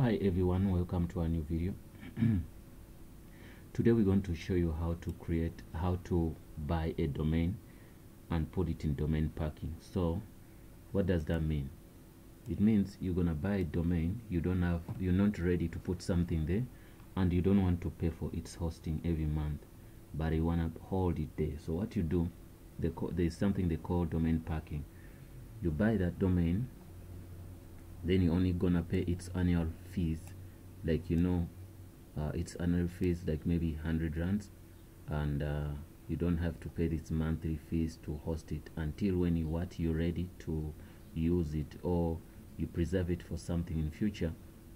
hi everyone. Welcome to a new video. Today we're going to show you how to create how to buy a domain and put it in domain parking. So what does that mean? It means you're gonna buy a domain you don't have you're not ready to put something there and you don't want to pay for its hosting every month but you want to hold it there. So what you do there's something they call domain parking. You buy that domain then you're only gonna pay its annual fees. Like you know uh, its annual fees like maybe 100 rands. And uh, you don't have to pay this monthly fees to host it until when you what you're ready to use it or you preserve it for something in future.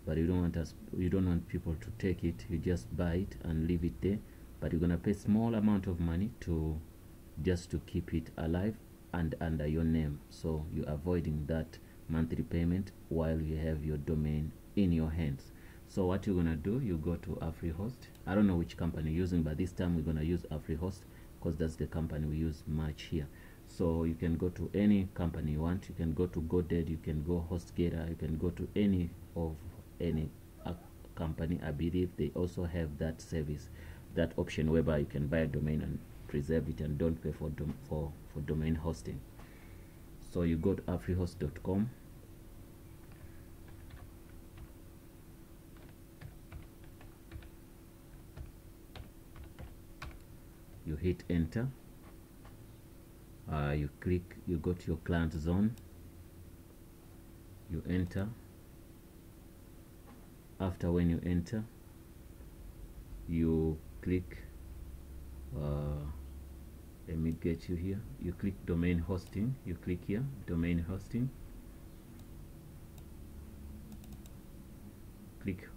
But you don't want us you don't want people to take it. You just buy it and leave it there. But you're gonna pay small amount of money to just to keep it alive and under your name. So you're avoiding that monthly payment while you have your domain in your hands. So what you're gonna do you go to AfriHost. I don't know which company you're using but this time we're gonna use AfriHost because that's the company we use much here. So you can go to any company you want. You can go to GoDaddy you can go HostGator you can go to any of any uh, company. I believe they also have that service that option whereby you can buy a domain and preserve it and don't pay for for for domain hosting. So you go to afrihost.com you hit enter. Uh, you click you go to your client zone. You enter. After when you enter you click uh, let me get you here. You click domain hosting. You click here domain hosting. Click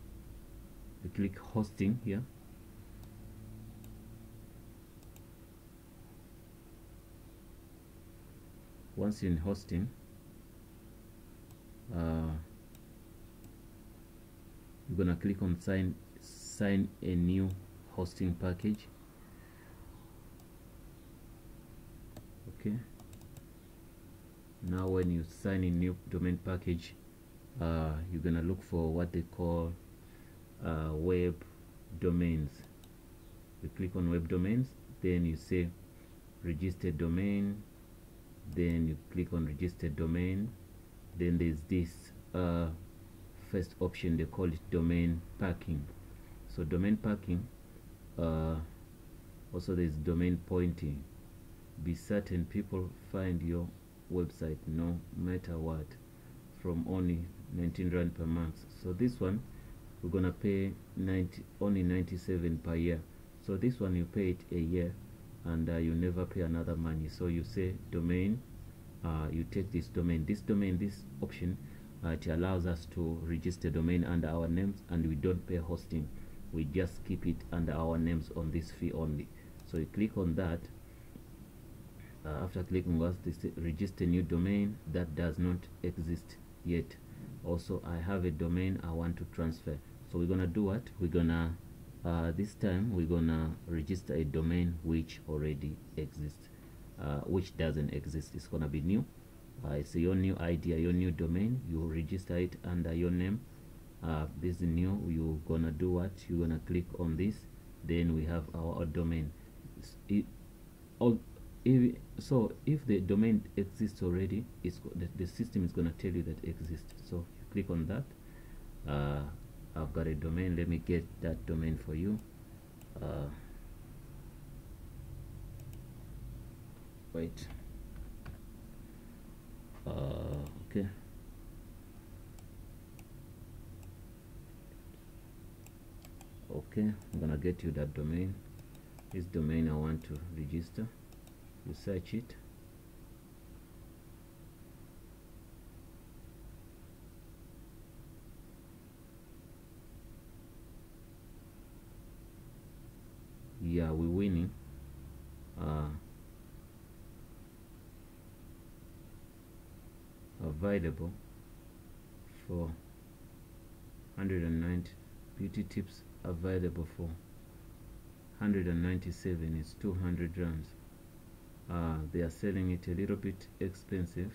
you click hosting here once in hosting uh, you're gonna click on sign sign a new hosting package. Okay. Now when you sign in new domain package uh, you're gonna look for what they call uh, web domains. You click on web domains then you say registered domain then you click on registered domain then there's this uh, first option they call it domain parking. So domain parking uh, also there's domain pointing. Be certain people find your website no matter what from only 19 rand per month. So this one we're gonna pay 90 only 97 per year. So this one you pay it a year and uh, you never pay another money. So you say domain uh, you take this domain. This domain this option uh, it allows us to register domain under our names and we don't pay hosting. We just keep it under our names on this fee only. So you click on that. Uh, after clicking on this register new domain. That does not exist yet. Also I have a domain I want to transfer. So we're gonna do what? We're gonna uh, this time we're gonna register a domain which already exists uh, which doesn't exist. It's gonna be new. Uh, it's your new idea your new domain. You register it under your name. Uh, this is new. You're gonna do what? You're gonna click on this. Then we have our, domain. If, so if the domain exists already it's the, the system is gonna tell you that exists. So you click on that. Uh, I've got a domain. Let me get that domain for you. Uh, wait. Uh, okay. Okay I'm gonna get you that domain. This domain I want to register. You search it yeah we're winning uh, available for 190 beauty tips available for 197 is 200 rands uh, they are selling it a little bit expensive.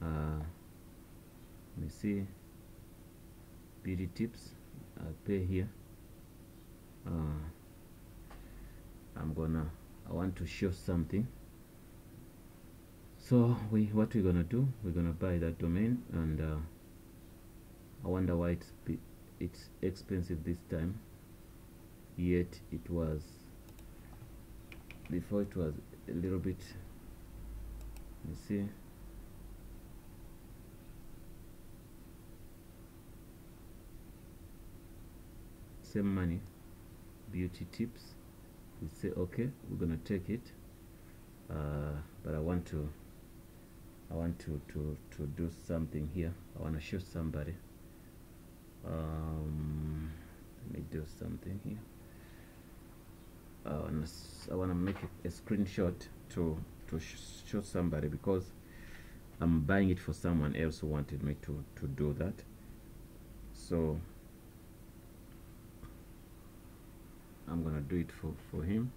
Uh, let me see. Beauty tips I'll pay here. Uh, I'm gonna I want to show something. So we what we're gonna do? We're gonna buy that domain and uh, I wonder why it's it's expensive this time. Yet it was before it was a little bit you see. Same money. Beauty tips we say okay we're gonna take it. Uh, but I want to I want to to to do something here. I want to show somebody. Um, let me do something here. I want to make a, a screenshot to to sh show somebody because I'm buying it for someone else who wanted me to to do that. So I'm gonna do it for for him.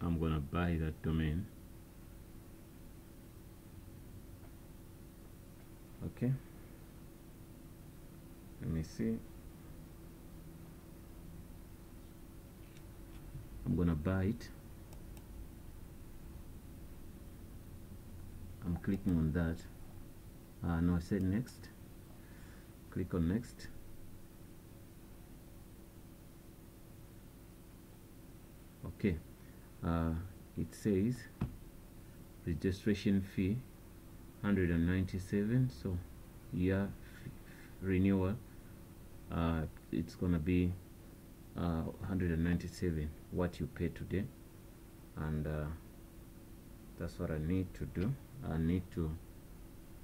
I'm gonna buy that domain. Okay. Let me see. I'm gonna buy it. I'm clicking on that. Uh, no I said next. Click on next okay uh, it says registration fee 197 so yeah renewal uh, it's gonna be uh, 197 what you pay today. And uh, that's what I need to do. I need to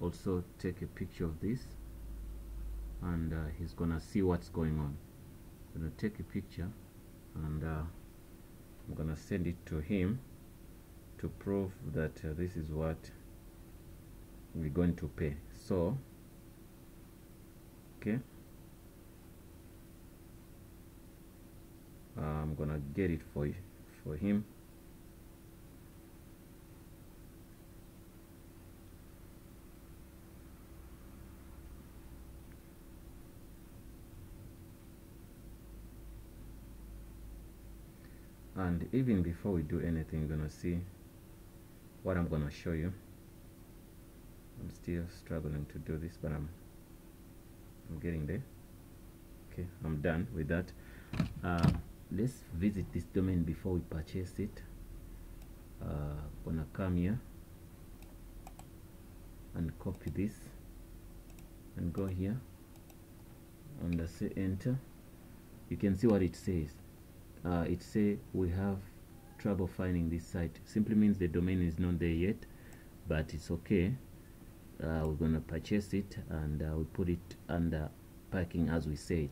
also take a picture of this. And uh, he's gonna see what's going on. I'm gonna take a picture and uh, I'm gonna send it to him to prove that uh, this is what we're going to pay. So okay. I'm gonna get it for for him and even before we do anything you're gonna see what I'm gonna show you. I'm still struggling to do this but I'm I'm getting there. Okay I'm done with that. Uh, let's visit this domain before we purchase it. Uh, gonna come here and copy this and go here. And say enter. You can see what it says uh, it say we have trouble finding this site. Simply means the domain is not there yet but it's okay. Uh, we're gonna purchase it and uh, we put it under parking as we said.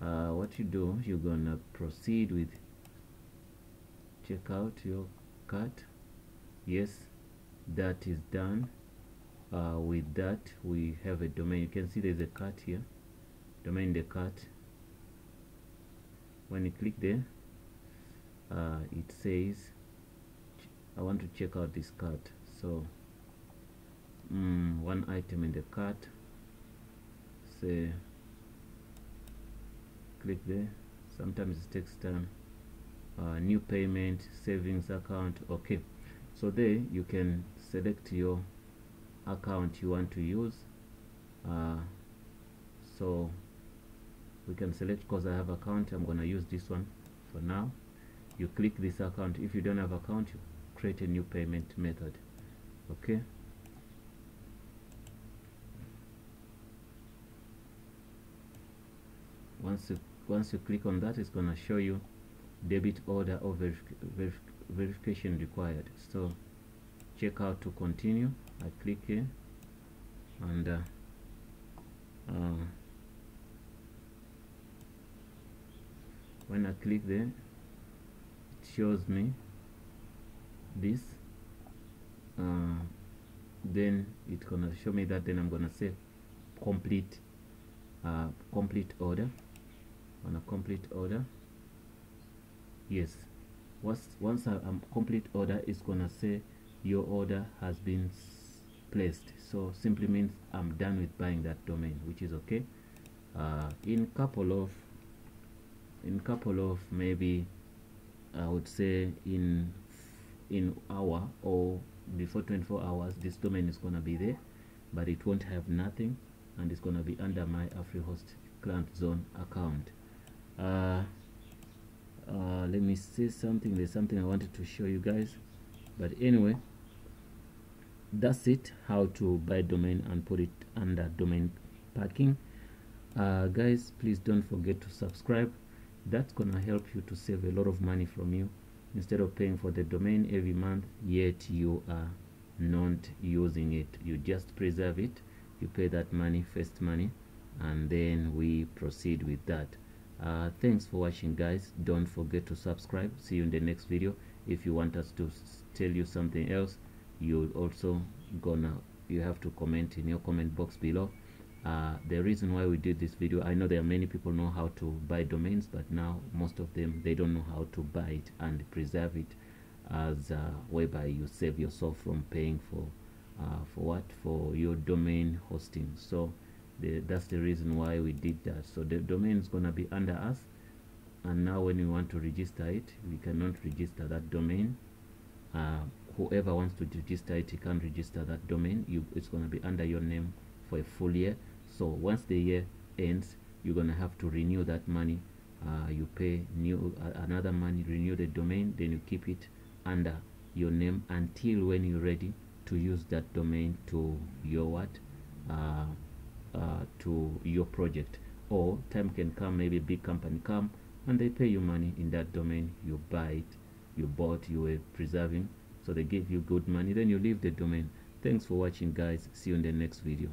Uh, what you do you're gonna proceed with check out your cart. Yes that is done. Uh, with that we have a domain. You can see there's a cart here. Domain the cart when you click there uh, it says I want to check out this cart so mm, one item in the cart say click there. Sometimes it takes time. Uh, new payment savings account okay. So there you can select your account you want to use. Uh, so we can select because I have account I'm gonna use this one for now. You click this account. If you don't have account you create a new payment method. Okay? Once you once you click on that it's gonna show you debit order or verif verif verification required. So check out to continue. I click here and uh, uh, when I click there it shows me this uh, then it's gonna show me that then I'm gonna say complete uh, complete order. On a complete order. Yes. Once once I am complete order it's gonna say your order has been placed. So simply means I'm done with buying that domain which is okay. Uh, in couple of in couple of maybe I would say in in hour or before 24 hours this domain is gonna be there but it won't have nothing and it's gonna be under my AfriHost client zone account. Uh, uh, let me see something there's something I wanted to show you guys but anyway that's it how to buy domain and put it under domain parking uh, guys please don't forget to subscribe that's gonna help you to save a lot of money from you instead of paying for the domain every month yet you are not using it. You just preserve it you pay that money first money and then we proceed with that. Uh, thanks for watching guys. Don't forget to subscribe. See you in the next video. If you want us to tell you something else you also gonna you have to comment in your comment box below uh, the reason why we did this video I know there are many people know how to buy domains but now most of them they don't know how to buy it and preserve it as uh, whereby you save yourself from paying for uh, for what? For your domain hosting. So the, that's the reason why we did that. So the domain is going to be under us. And now when we want to register it we cannot register that domain. Uh, whoever wants to register it you can register that domain. You it's going to be under your name for a full year so once the year ends you're going to have to renew that money. Uh, you pay new uh, another money renew the domain then you keep it under your name until when you're ready to use that domain to your what? Uh, uh, to your project. Or time can come maybe a big company come and they pay you money in that domain. You buy it you bought you were preserving. So they give you good money then you leave the domain. Thanks for watching guys. See you in the next video